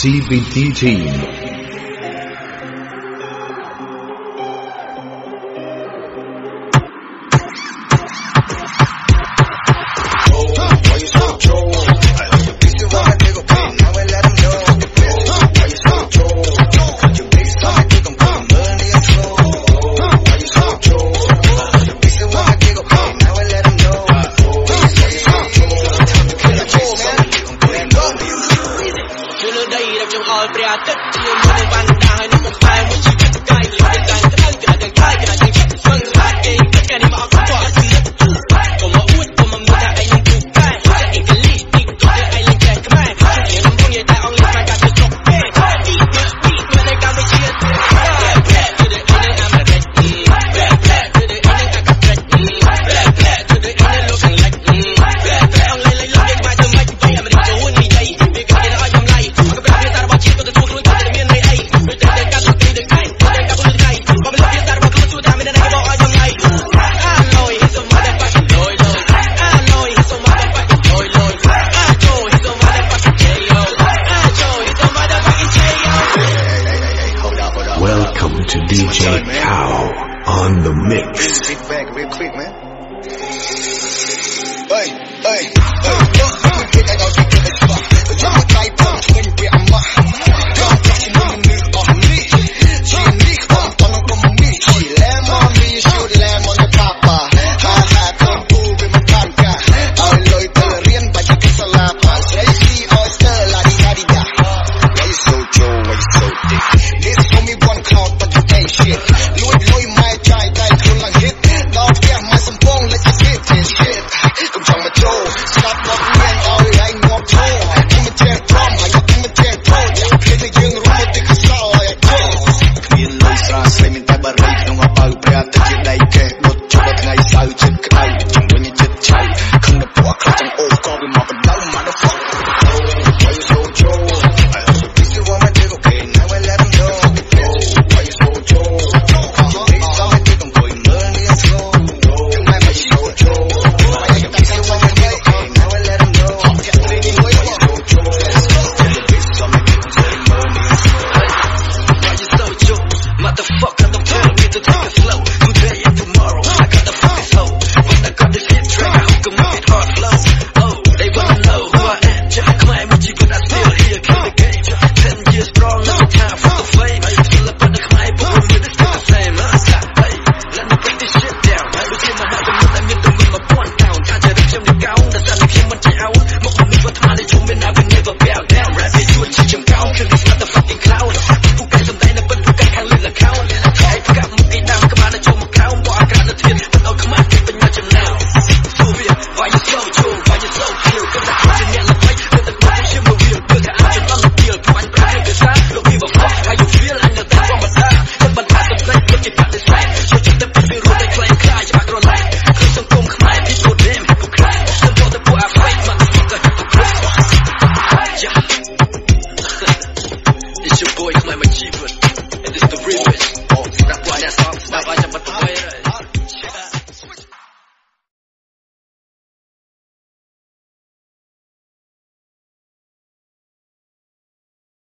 CBT team. Flow. But I got this hit track, who can make it hard flow?